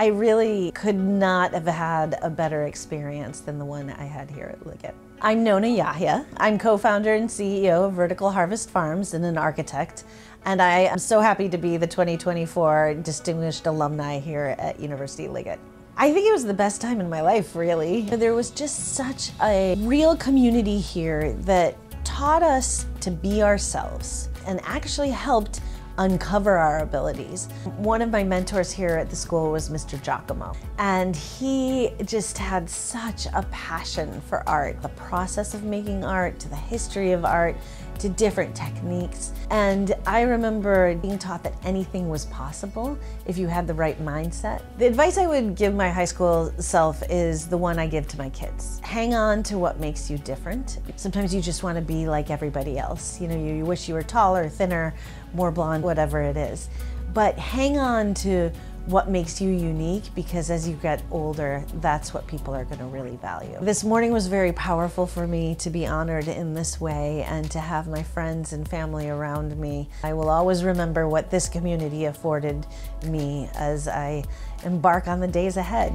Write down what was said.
I really could not have had a better experience than the one I had here at Liggett. I'm Nona Yehia. I'm co-founder and CEO of Vertical Harvest Farms and an architect. And I am so happy to be the 2024 Distinguished Alumni here at University Liggett. I think it was the best time in my life, really. There was just such a real community here that taught us to be ourselves and actually helped uncover our abilities. One of my mentors here at the school was Mr. Giacomo, and he just had such a passion for art, the process of making art, to the history of art, to different techniques. And I remember being taught that anything was possible if you had the right mindset. The advice I would give my high school self is the one I give to my kids. Hang on to what makes you different. Sometimes you just want to be like everybody else. You know, you wish you were taller, thinner, more blonde, whatever it is. But hang on to what makes you unique because as you get older, that's what people are going to really value. This morning was very powerful for me to be honored in this way and to have my friends and family around me. I will always remember what this community afforded me as I embark on the days ahead.